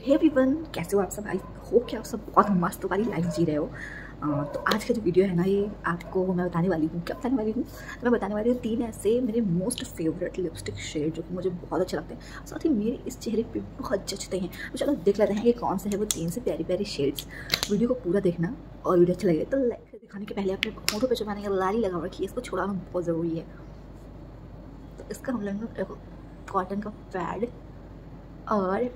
Hey everyone कैसे हो आप सब? आई होप कि आप सब बहुत मस्त वाली लाइफ जी रहे हो। आ, तो आज का जो वीडियो है ना ये आपको मैं बताने वाली हूँ। क्या बताने वाली हूँ? तो मैं बताने वाली हूँ तीन ऐसे मेरे मोस्ट फेवरेट लिपस्टिक शेड जो कि मुझे बहुत अच्छे लगते हैं। साथ ही मेरे इस चेहरे पे बहुत जचते हैं। तो चलो देख लेते हैं कि कौन से है वो तीन से प्यारी प्यारी शेड्स वीडियो को पूरा देखना और वीडियो अच्छा लगे। तो लाइक दिखाने के पहले अपने फ़ोटो पर जमाने का लाली लगा रखी है इसको छुड़ाना बहुत ज़रूरी है। तो इसका हम लोग कॉटन का पैड और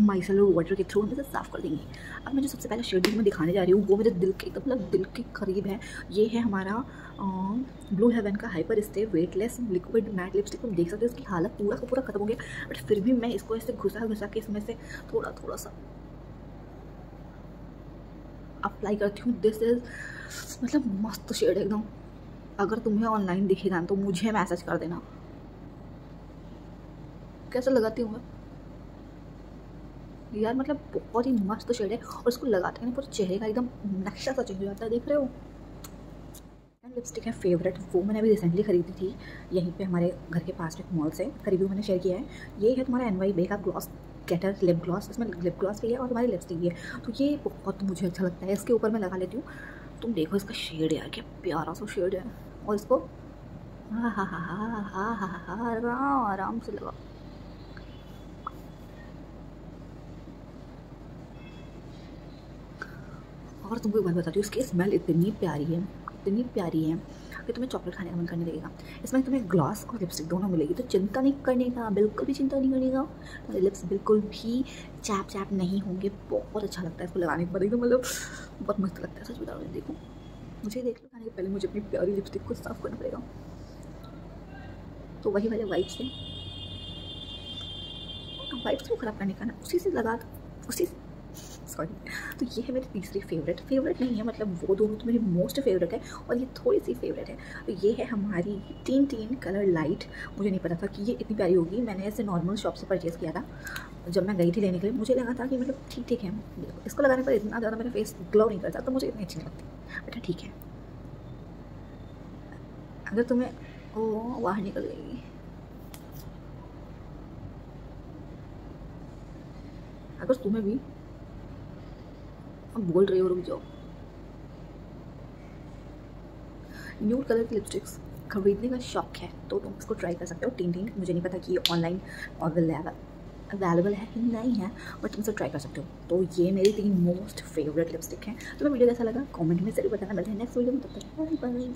माइसलर वाटर के थ्रू हम साफ़ कर देंगे। अब मैं जो सबसे पहला शेड मैं दिखाने जा रही हूँ, वो मेरे दिल के एकदम मतलब दिल के करीब है। ये है हमारा ब्लू हेवन का hyper stay weightless liquid matte lipstick तुम देख सकते हो इसकी हालत पूरा का पूरा खत्म हो गया। बट फिर भी मैं इसको ऐसे घुसा घुसा के इसमें से थोड़ा थोड़ा सा अप्लाई करती हूँ। दिस इज़ मतलब मस्त शेड एकदम। अगर तुम्हें ऑनलाइन दिखेगा तो मुझे मैसेज कर देना। कैसे लगाती हूँ मैं? यार मतलब बहुत ही मस्त शेड है और इसको लगाते हैं पूरे चेहरे का एकदम नक्शा सा चेहरे जाता है, देख रहे हो? लिपस्टिक है फेवरेट वो मैंने अभी रिसेंटली खरीदी थी, यहीं पे हमारे घर के पास एक मॉल से रिव्यू मैंने शेयर किया है। ये है तुम्हारा एन वाई बे का ग्लॉस गेटर लिप ग्लॉस इसमें लिप ग्लॉस भी है और तुम्हारी लिपस्टिक भी है। तो ये बहुत मुझे अच्छा लगता है, इसके ऊपर मैं लगा लेती हूँ। तुम देखो इसका शेड यार, क्या प्यारा सा शेड है। और इसको हाँ हाँ हाँ हाँ हाँ हाँ आराम आराम से लगा और तुमको एक बात बताती हूँ इसकी स्मेल इतनी प्यारी है, इतनी प्यारी है कि तुम्हें चॉकलेट खाने का मन करने लगेगा। इसमें तुम्हें ग्लास और लिपस्टिक दोनों मिलेगी तो चिंता नहीं करने का, बिल्कुल भी चिंता नहीं करने का। तुम्हारे लिप्स बिल्कुल भी चैप चैप नहीं होंगे, बहुत अच्छा लगता है इसको लगाने के बाद, एकदम मतलब बहुत मस्त लगता है, सच बता रहे देखो। मुझे देख लो, खाने के पहले मुझे अपनी प्यारी लिपस्टिक को साफ़ करना पड़ेगा। तो वही वाले वाइट से वाइट्स को ख़राब करने का ना, उसी से लगा, उसी से सॉरी तो ये है मेरी तीसरी फेवरेट फेवरेट नहीं है मतलब वो दोनों तो मेरी मोस्ट फेवरेट है और ये थोड़ी सी फेवरेट है. तो ये है हमारी तीन तीन कलर लाइट मुझे नहीं पता था कि ये इतनी प्यारी होगी. मैंने ऐसे नॉर्मल शॉप से परचेज़ किया था. जब मैं गई थी लेने के लिए, मुझे लगा था कि मतलब ठीक ठीक है. इसको लगाने पर इतना ज़्यादा मेरा फेस ग्लो नहीं करता तो मुझे इतनी अच्छी लगती. बेटा ठीक है. अगर तुम्हें ओ, बाहर निकल गई. अगर तुम्हें भी अब बोल रही हो, रुक जाओ। न्यू कलर की लिपस्टिक्स खरीदने का शौक है तो तुम इसको ट्राई कर सकते हो। टीन टीन मुझे नहीं पता कि ये ऑनलाइन अवेलेबल है कि नहीं है बट तुम इसे ट्राई कर सकते हो। तो ये मेरी तीन मोस्ट फेवरेट लिपस्टिक है। तो मैं वीडियो कैसा लगा? कमेंट में ज़रूर बताना। मिलता है नेक्स्ट वीडियो में, तब तक बाय बाय